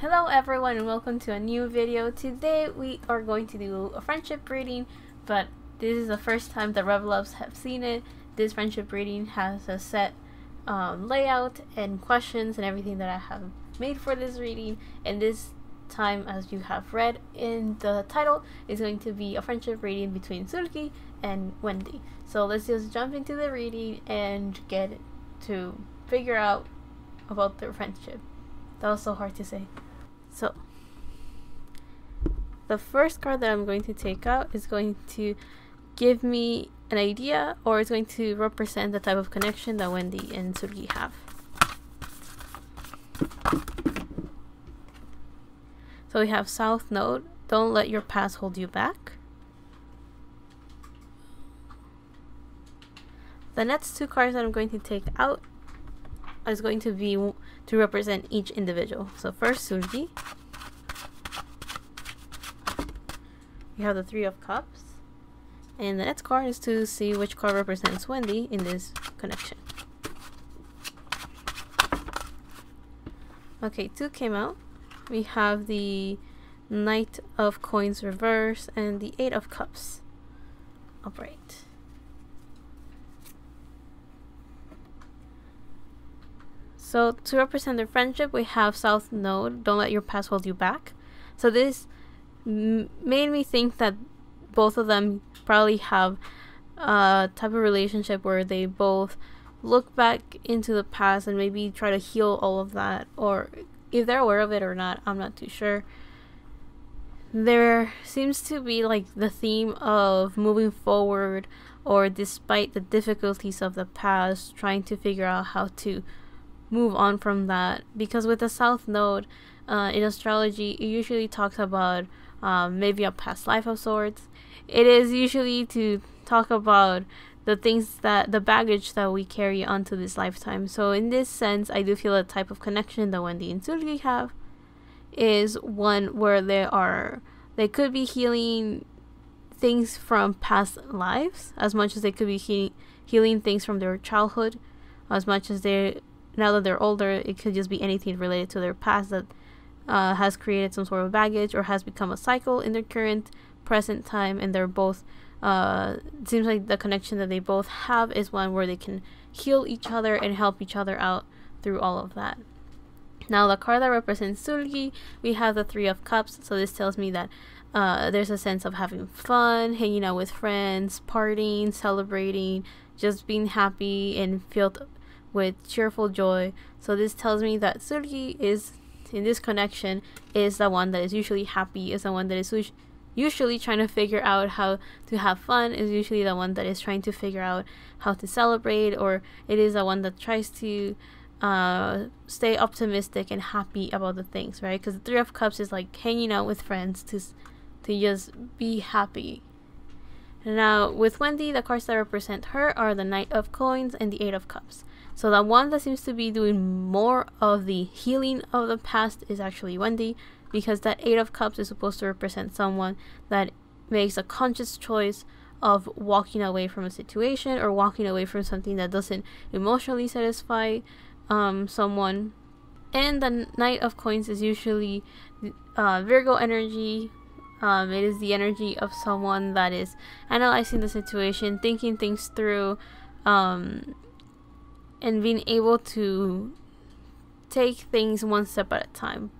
Hello everyone and welcome to a new video. Today we are going to do a friendship reading, but this is the first time the Reveloves have seen it. This friendship reading has a set um, layout and questions and everything that I have made for this reading and this time as you have read in the title is going to be a friendship reading between Seulgi and Wendy. So let's just jump into the reading and get to figure out about their friendship. That was so hard to say. So, the first card that I'm going to take out is going to give me an idea or it's going to represent the type of connection that Wendy and Seulgi have. So we have South Node, don't let your past hold you back. The next two cards that I'm going to take out is going to be to represent each individual. So first Seulgi. We have the Three of Cups. And the next card is to see which card represents Wendy in this connection. Okay, two came out. We have the Knight of Coins reverse and the Eight of Cups upright. So to represent their friendship, we have South Node, don't let your past hold you back. So this made me think that both of them probably have a type of relationship where they both look back into the past and maybe try to heal all of that or if they're aware of it or not, I'm not too sure. There seems to be like the theme of moving forward or despite the difficulties of the past, trying to figure out how to move on from that. Because with the south node uh, in astrology it usually talks about um, maybe a past life of sorts. It is usually to talk about the things that the baggage that we carry onto this lifetime. So in this sense i do feel a type of connection that wendy and seulgi have is one where they are they could be healing things from past lives as much as they could be he- healing things from their childhood as much as they now that they're older, it could just be anything related to their past that uh, has created some sort of baggage or has become a cycle in their current present time, and they're both. Uh, it seems like the connection that they both have is one where they can heal each other and help each other out through all of that. Now, the card that represents Seulgi, we have the Three of Cups. So this tells me that uh, there's a sense of having fun, hanging out with friends, partying, celebrating, just being happy and filled with cheerful joy. So this tells me that Seulgi is in this connection is the one that is usually happy, is the one that is usually trying to figure out how to have fun, is usually the one that is trying to figure out how to celebrate, or it is the one that tries to uh, stay optimistic and happy about the things, right? Because the Three of Cups is like hanging out with friends to to just be happy. Now, with Wendy, the cards that represent her are the Knight of Coins and the Eight of Cups. So the one that seems to be doing more of the healing of the past is actually Wendy, because that Eight of Cups is supposed to represent someone that makes a conscious choice of walking away from a situation or walking away from something that doesn't emotionally satisfy um, someone. And the Knight of Coins is usually uh, Virgo energy. Um, it is the energy of someone that is analyzing the situation, thinking things through, um, and being able to take things one step at a time.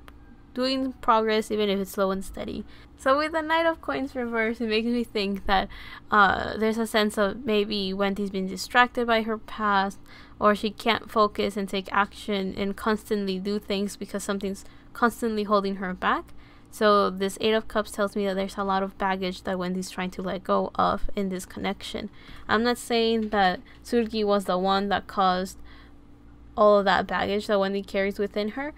Doing progress even if it's slow and steady. So with the knight of coins reverse it makes me think that uh, there's a sense of maybe wendy's been distracted by her past or she can't focus and take action and constantly do things because something's constantly holding her back so this Eight of Cups tells me that there's a lot of baggage that Wendy's trying to let go of in this connection. I'm not saying that Seulgi was the one that caused all of that baggage that Wendy carries within her,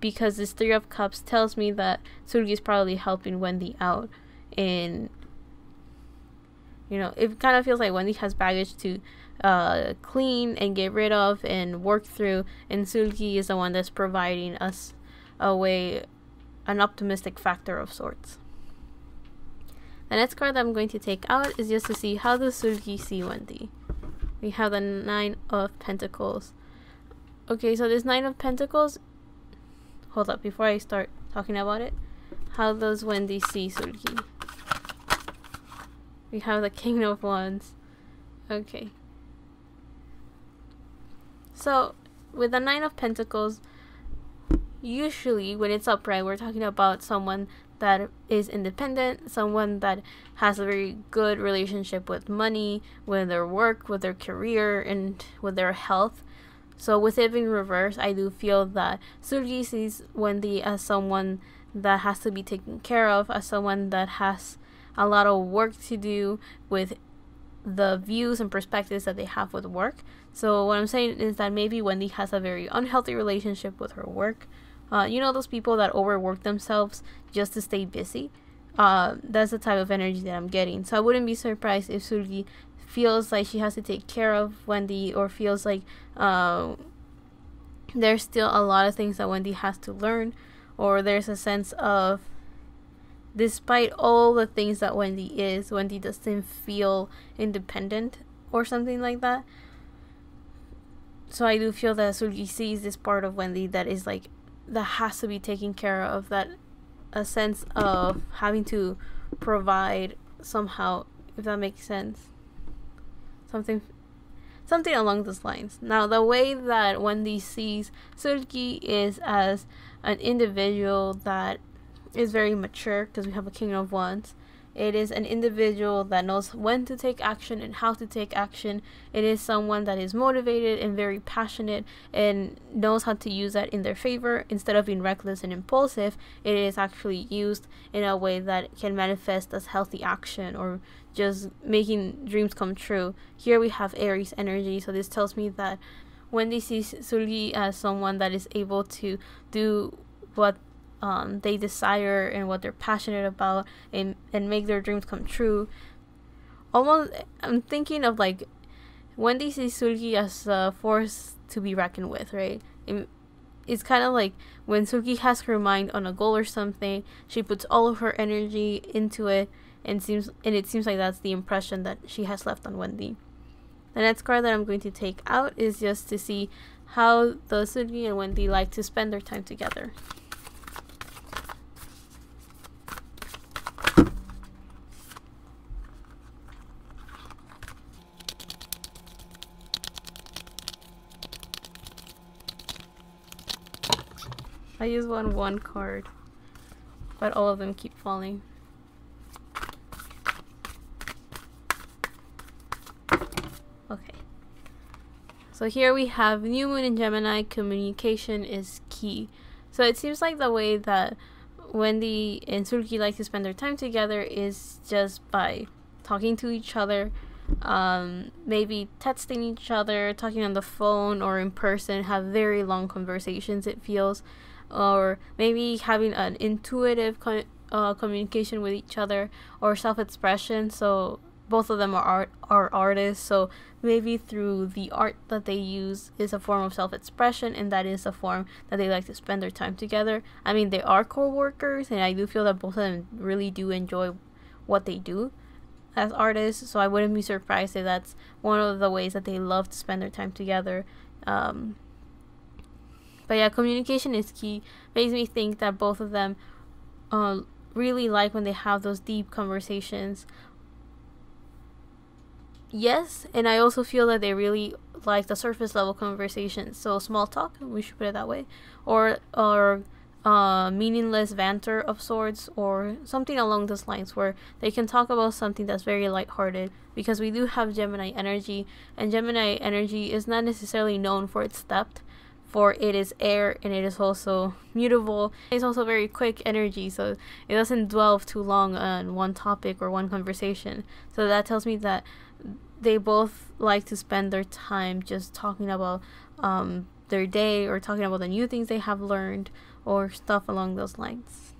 because this Three of Cups tells me that Seulgi is probably helping Wendy out in you know, it kind of feels like Wendy has baggage to uh, clean and get rid of and work through, and Seulgi is the one that's providing us a way an optimistic factor of sorts. The next card that I'm going to take out is just to see how does Seulgi see Wendy. We have the Nine of Pentacles. Okay, so this Nine of Pentacles... Hold up, before I start talking about it. How does Wendy see Seulgi? We have the King of Wands. Okay. So, with the Nine of Pentacles, usually when it's upright, we're talking about someone that is independent, someone that has a very good relationship with money, with their work, with their career, and with their health. So with it being reversed, I do feel that Seulgi sees Wendy as someone that has to be taken care of, as someone that has a lot of work to do with the views and perspectives that they have with work. So what I'm saying is that maybe Wendy has a very unhealthy relationship with her work. Uh, you know those people that overwork themselves just to stay busy. Uh, that's the type of energy that I'm getting. So I wouldn't be surprised if Seulgi feels like she has to take care of Wendy or feels like uh, there's still a lot of things that Wendy has to learn or there's a sense of despite all the things that Wendy is, Wendy doesn't feel independent or something like that. So I do feel that Seulgi sees this part of Wendy that is like that has to be taken care of that a sense of having to provide somehow if that makes sense. Something something along those lines. Now the way that wendy sees Seulgi is as an individual that is very mature because we have a king of wands it is an individual that knows when to take action and how to take action. It is someone that is motivated and very passionate and knows how to use that in their favor. Instead of being reckless and impulsive, it is actually used in a way that can manifest as healthy action or just making dreams come true. Here we have Aries energy, so this tells me that Wendy sees Seulgi as someone that is able to do what um, they desire and what they're passionate about and, and make their dreams come true. Almost, I'm thinking of like Wendy sees Seulgi as a force to be reckoned with, right? It, it's kind of like when Seulgi has her mind on a goal or something, she puts all of her energy into it, and seems and it seems like that's the impression that she has left on Wendy. The next card that I'm going to take out is just to see how the Seulgi and Wendy like to spend their time together. I use one one card, but all of them keep falling. Okay. So here we have New Moon in Gemini, communication is key. So it seems like the way that Wendy and Seulgi like to spend their time together is just by talking to each other, um, maybe texting each other, talking on the phone or in person, have very long conversations, it feels or maybe having an intuitive con- uh, communication with each other or self-expression. So both of them are art are artists. So maybe through the art that they use is a form of self-expression and that is a form that they like to spend their time together. I mean they are co-workers and i do feel that both of them really do enjoy what they do as artists. So i wouldn't be surprised if that's one of the ways that they love to spend their time together. Um, but yeah, communication is key. Makes me think that both of them uh, really like when they have those deep conversations. Yes, and I also feel that they really like the surface level conversations. So small talk, we should put it that way, or or uh, meaningless banter of sorts, or something along those lines, where they can talk about something that's very lighthearted. Because we do have Gemini energy, and Gemini energy is not necessarily known for its depth for it is air and it is also mutable. It's also very quick energy, so it doesn't dwell too long on one topic or one conversation. So that tells me that they both like to spend their time just talking about um, their day or talking about the new things they have learned or stuff along those lines.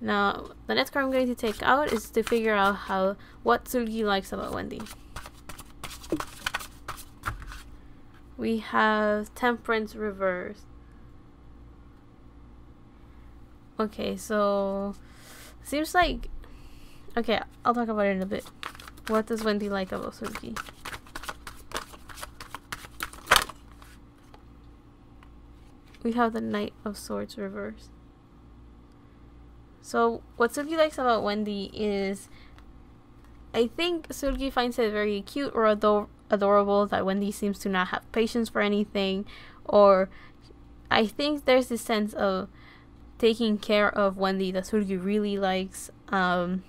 Now, the next card I'm going to take out is to figure out how what Seulgi likes about Wendy. We have temperance reverse okay so seems like okay i'll talk about it in a bit. What does wendy like about Seulgi we have the knight of swords reverse So what Seulgi likes about Wendy is I think Seulgi finds it very cute or ador- adorable that Wendy seems to not have patience for anything or I think there's this sense of taking care of Wendy that Seulgi really likes um,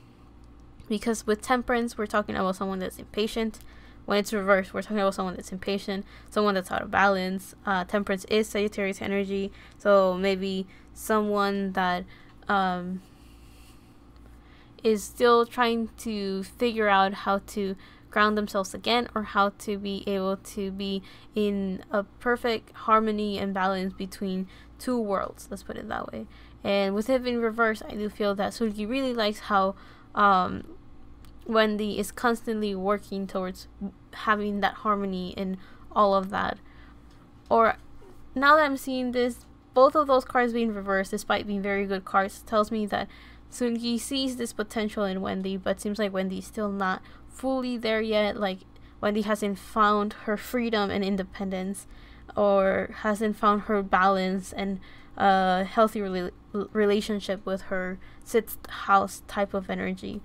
because with temperance we're talking about someone that's impatient. When it's reversed we're talking about someone that's impatient someone that's out of balance. Uh, temperance is sagittarius energy so maybe someone that um, is still trying to figure out how to ground themselves again or how to be able to be in a perfect harmony and balance between two worlds let's put it that way. And with it in reverse i do feel that Seulgi really likes how um, wendy is constantly working towards having that harmony and all of that. Or now that i'm seeing this both of those cards being reversed despite being very good cards tells me that Seulgi sees this potential in Wendy, but seems like Wendy's still not fully there yet. Like Wendy hasn't found her freedom and independence, or hasn't found her balance and a healthy re- relationship with her sixth house type of energy.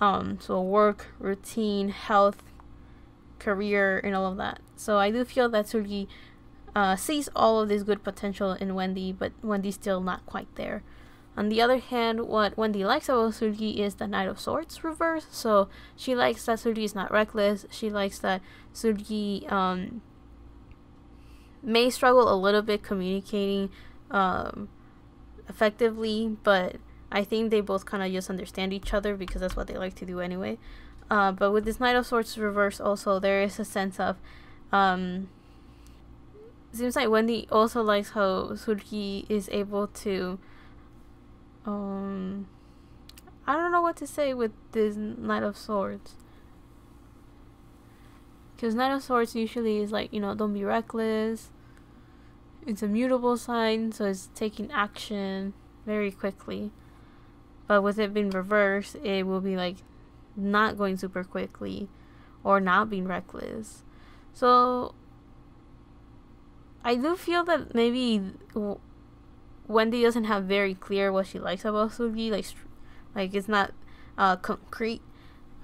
Um, so work, routine, health, career, and all of that. So I do feel that Seulgi uh, sees all of this good potential in Wendy, but Wendy's still not quite there. On the other hand, what Wendy likes about Seulgi is the Knight of Swords reverse. So she likes that Seulgi is not reckless. She likes that Seulgi um, may struggle a little bit communicating um, effectively, but I think they both kind of just understand each other because that's what they like to do anyway. Uh, but with this Knight of Swords reverse, also there is a sense of um, seems like Wendy also likes how Seulgi is able to um I don't know what to say with this Knight of Swords. Because Knight of Swords usually is like, you know, don't be reckless. It's a mutable sign, so it's taking action very quickly. But with it being reversed, it will be like not going super quickly or not being reckless. So I do feel that maybe Wendy doesn't have very clear what she likes about Seulgi. Like, like it's not uh, concrete.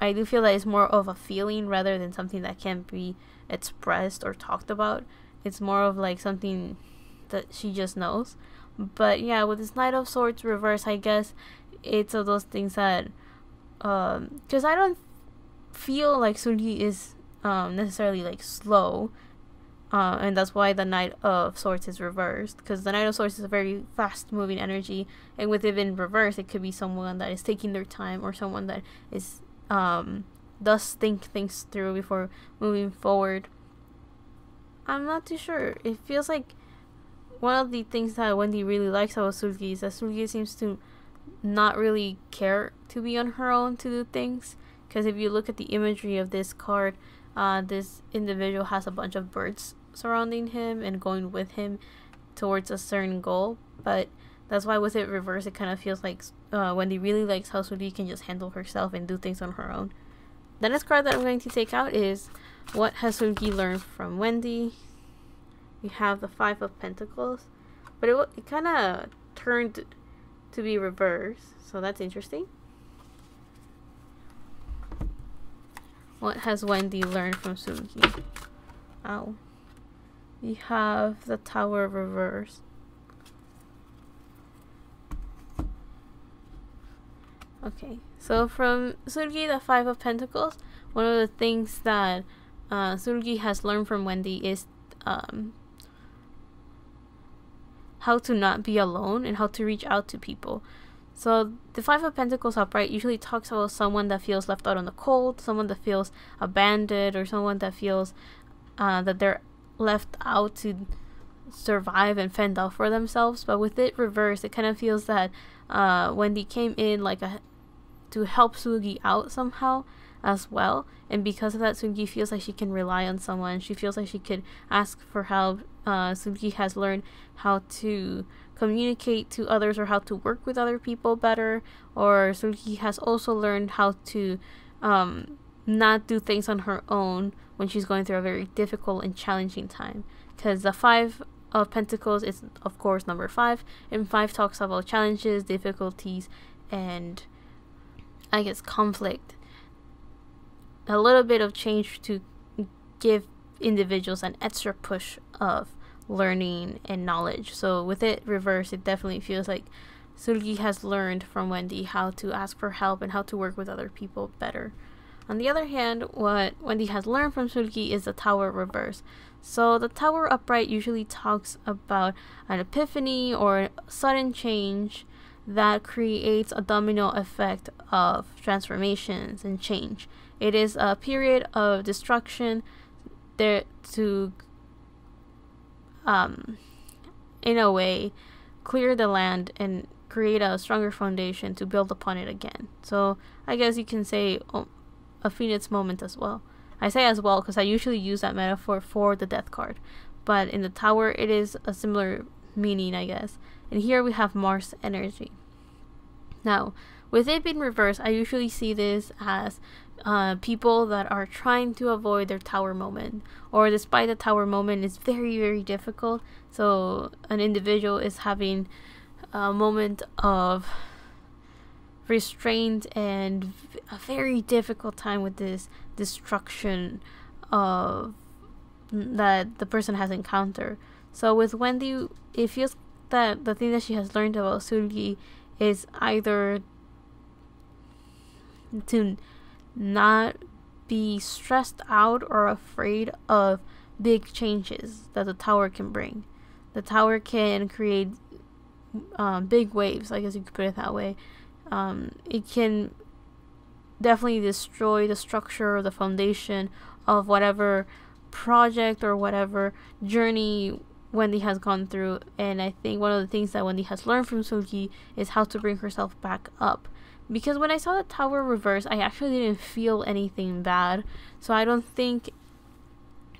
I do feel that it's more of a feeling rather than something that can be expressed or talked about. It's more of like something that she just knows. But yeah, with this Knight of Swords reverse, I guess it's of those things that, um, because I don't feel like Seulgi is um necessarily like slow uh, and that's why the Knight of Swords is reversed, because the Knight of Swords is a very fast moving energy, and with it in reverse, it could be someone that is taking their time or someone that is um, does think things through before moving forward. I'm not too sure. It feels like one of the things that Wendy really likes about Seulgi is that Seulgi seems to not really care to be on her own to do things. Because if you look at the imagery of this card, uh, this individual has a bunch of birds surrounding him and going with him towards a certain goal. But that's why with it reverse, it kind of feels like uh, Wendy really likes how Seulgi can just handle herself and do things on her own. The next card that I'm going to take out is what has Seulgi learned from Wendy. We have the Five of Pentacles, but it, it kind of turned to be reversed, so that's interesting. What has Wendy learned from Seulgi? Ow we have the tower reverse. Okay, so from Seulgi, the Five of Pentacles, one of the things that uh, Seulgi has learned from Wendy is um, how to not be alone and how to reach out to people. So the Five of Pentacles upright usually talks about someone that feels left out on the cold, someone that feels abandoned, or someone that feels uh, that they're left out to survive and fend off for themselves. But with it reversed, it kind of feels that uh, Wendy came in like a to help Seulgi out somehow as well. And because of that, Seulgi feels like she can rely on someone. She feels like she could ask for help. Uh, Seulgi has learned how to communicate to others or how to work with other people better. Or Seulgi has also learned how to um, not do things on her own when she's going through a very difficult and challenging time. Because the Five of Pentacles is, of course, number five, and five talks about challenges, difficulties, and I guess conflict. A little bit of change to give individuals an extra push of learning and knowledge. So with it reversed, it definitely feels like Seulgi has learned from Wendy how to ask for help and how to work with other people better. On the other hand, what Wendy has learned from Seulgi is the tower reverse. So the tower upright usually talks about an epiphany or sudden change that creates a domino effect of transformations and change. It is a period of destruction there to um in a way clear the land and create a stronger foundation to build upon it again. So I guess you can say oh, a phoenix moment as well. I say as well because I usually use that metaphor for the death card, but in the tower it is a similar meaning, I guess. And here we have Mars energy. Now, with it being reversed, I usually see this as uh, people that are trying to avoid their tower moment, or despite the tower moment is very, very difficult. So, an individual is having a moment of restraint and a very difficult time with this destruction of that the person has encountered. So with Wendy, it feels that the thing that she has learned about Seulgi is either to not be stressed out or afraid of big changes that the tower can bring. The tower can create um, big waves, I guess you could put it that way. Um, it can definitely destroy the structure or the foundation of whatever project or whatever journey Wendy has gone through. And I think one of the things that Wendy has learned from Seulgi is how to bring herself back up. Because when I saw the tower reverse, I actually didn't feel anything bad. So I don't think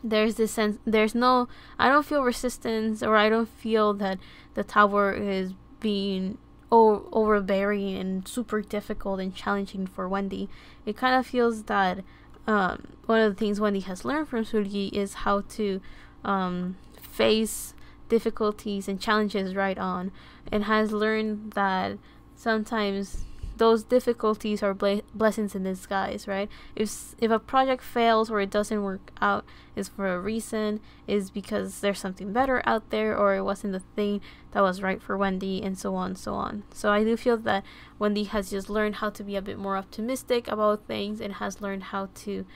there's this sense, there's no, I don't feel resistance or I don't feel that the tower is being overbearing and super difficult and challenging for Wendy. It kind of feels that um, one of the things Wendy has learned from Seulgi is how to um, face difficulties and challenges right on, and has learned that sometimes those difficulties are bla- blessings in disguise, right? If if a project fails or it doesn't work out, is for a reason, is because there's something better out there, or it wasn't the thing that was right for Wendy, and so on, so on. So I do feel that Wendy has just learned how to be a bit more optimistic about things, and has learned how to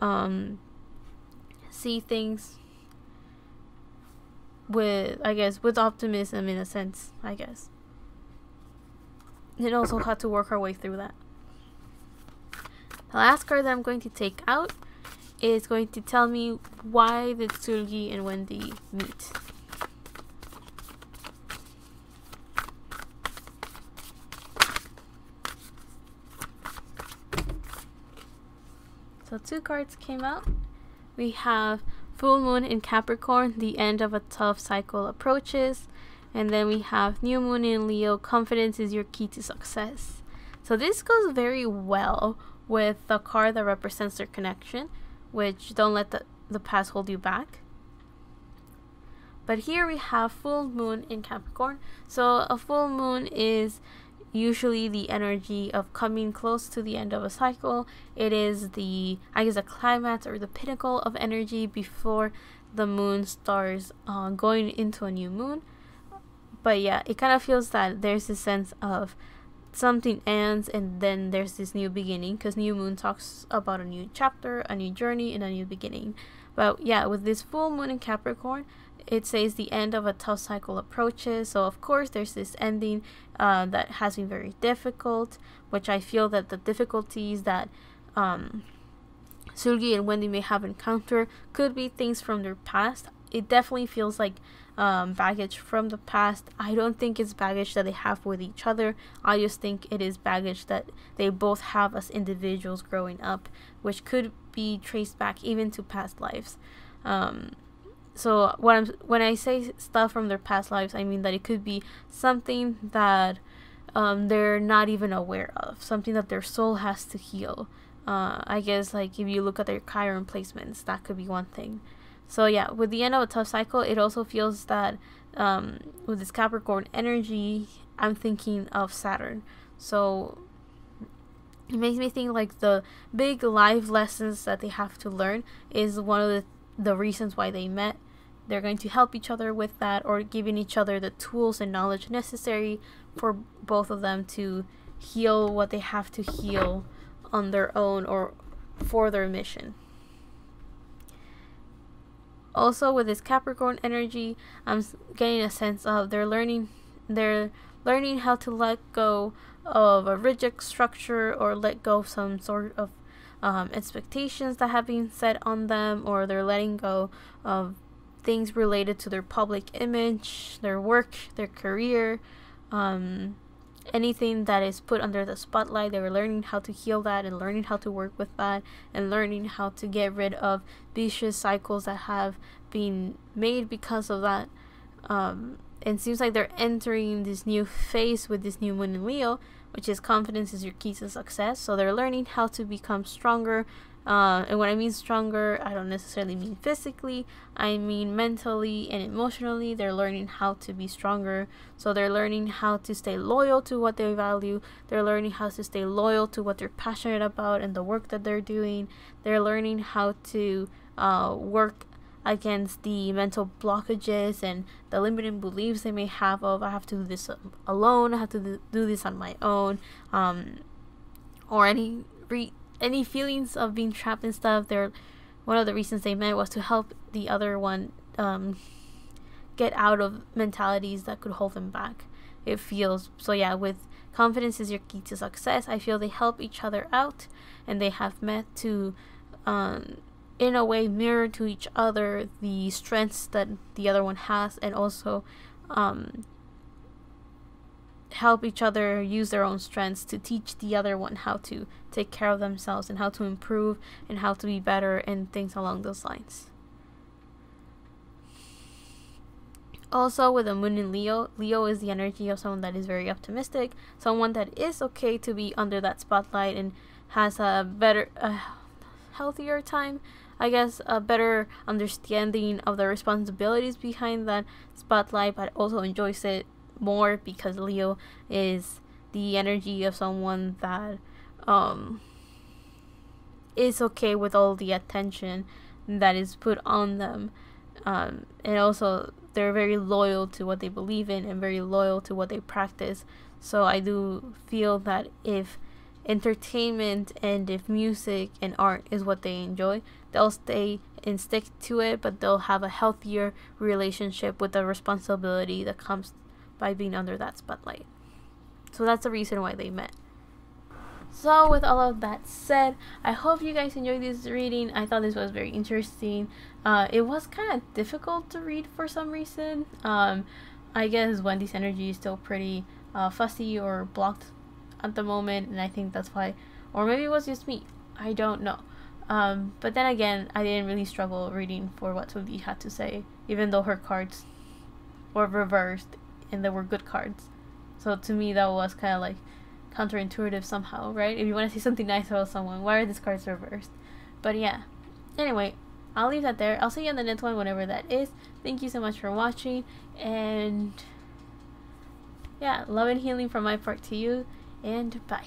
um, see things with, I guess, with optimism in a sense, I guess and also how to work our way through that. The last card that I'm going to take out is going to tell me why the Seulgi and Wendy meet. So two cards came out. We have Full Moon in Capricorn, the end of a tough cycle approaches. And then we have New Moon in Leo, confidence is your key to success. So this goes very well with the card that represents their connection, which don't let the, the past hold you back. But here we have full moon in Capricorn. So a full moon is usually the energy of coming close to the end of a cycle. It is the, I guess, a climax or the pinnacle of energy before the moon starts uh, going into a new moon but yeah, it kind of feels that there's this sense of something ends and then there's this new beginning because New Moon talks about a new chapter, a new journey, and a new beginning. But yeah, with this full moon in Capricorn, it says the end of a tough cycle approaches. So of course, there's this ending uh, that has been very difficult, which I feel that the difficulties that um, Seulgi and Wendy may have encountered could be things from their past. It definitely feels like um, baggage from the past. I don't think it's baggage that they have with each other. I just think it is baggage that they both have as individuals growing up, which could be traced back even to past lives. Um, so when I'm when I say stuff from their past lives, I mean that it could be something that um, they're not even aware of, something that their soul has to heal. Uh, I guess like if you look at their Chiron placements, that could be one thing. So yeah, with the end of a tough cycle, it also feels that um, with this Capricorn energy, I'm thinking of Saturn. So it makes me think like the big life lessons that they have to learn is one of the, the reasons why they met. They're going to help each other with that or giving each other the tools and knowledge necessary for both of them to heal what they have to heal on their own or for their mission. Also, with this Capricorn energy, I'm getting a sense of they're learning, they're learning how to let go of a rigid structure or let go of some sort of um, expectations that have been set on them, or they're letting go of things related to their public image, their work, their career, um, anything that is put under the spotlight. They were learning how to heal that and learning how to work with that and learning how to get rid of vicious cycles that have been made because of that. Um, and seems like they're entering this new phase with this new moon in Leo, which is confidence is your key to success. So they're learning how to become stronger. Uh, and when I mean stronger, I don't necessarily mean physically, I mean mentally and emotionally. They're learning how to be stronger. So they're learning how to stay loyal to what they value. They're learning how to stay loyal to what they're passionate about and the work that they're doing. They're learning how to uh, work against the mental blockages and the limiting beliefs they may have of I have to do this alone, I have to do this on my own, um, or any re- any feelings of being trapped and stuff. They're one of the reasons they met was to help the other one um, get out of mentalities that could hold them back. It feels so yeah. With confidence is your key to success. I feel they help each other out, and they have met to. Um, in a way mirror to each other the strengths that the other one has and also um, help each other use their own strengths to teach the other one how to take care of themselves and how to improve and how to be better and things along those lines. Also, with the moon in Leo, Leo is the energy of someone that is very optimistic, someone that is okay to be under that spotlight and has a better, uh, healthier time I guess, a better understanding of the responsibilities behind that spotlight, but also enjoys it more because Leo is the energy of someone that um, is okay with all the attention that is put on them. Um, and also, they're very loyal to what they believe in and very loyal to what they practice. So, I do feel that if entertainment and if music and art is what they enjoy, they'll stay and stick to it, but they'll have a healthier relationship with the responsibility that comes by being under that spotlight. So that's the reason why they met. So, with all of that said, I hope you guys enjoyed this reading. I thought this was very interesting. Uh, it was kind of difficult to read for some reason. Um, I guess Wendy's energy is still pretty uh, fussy or blocked at the moment, and I think that's why, or maybe it was just me. I don't know. Um, but then again, I didn't really struggle reading for what Tundi had to say, even though her cards were reversed and they were good cards. So to me, that was kind of like counterintuitive somehow, right? If you want to say something nice about someone, why are these cards reversed? But yeah. Anyway, I'll leave that there. I'll see you on the next one, whenever that is. Thank you so much for watching, and yeah, love and healing from my part to you and bye.